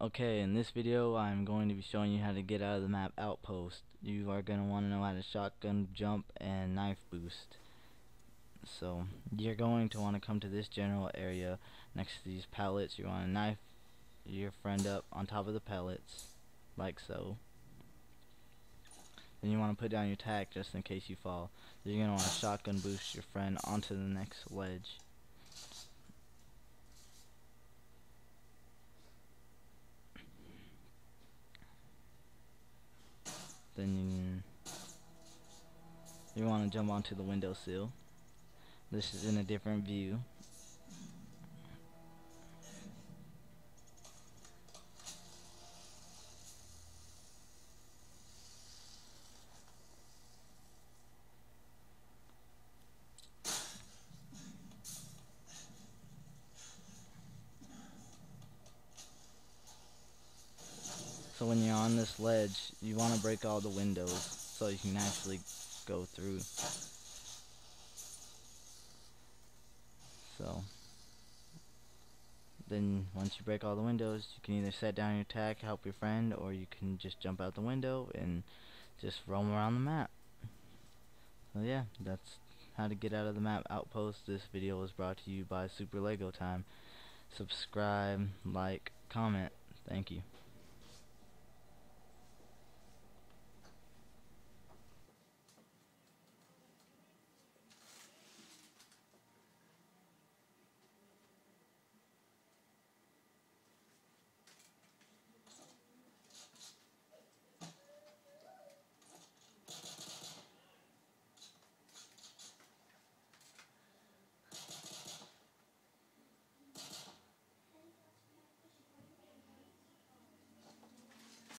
Okay, in this video I'm going to be showing you how to get out of the map Outpost. You are going to want to know how to shotgun jump and knife boost. So, you're going to want to come to this general area next to these pallets. You want to knife your friend up on top of the pallets, like so. Then you want to put down your tack just in case you fall. Then you're going to want to shotgun boost your friend onto the next ledge. Then you, you want to jump onto the windowsill. This is in a different view. So when you're on this ledge, you want to break all the windows so you can actually go through. So then once you break all the windows, you can either set down your tack, help your friend, or you can just jump out the window and just roam around the map. So yeah, that's how to get out of the map outpost. This video was brought to you by Super Lego Time. Subscribe, like, comment. Thank you.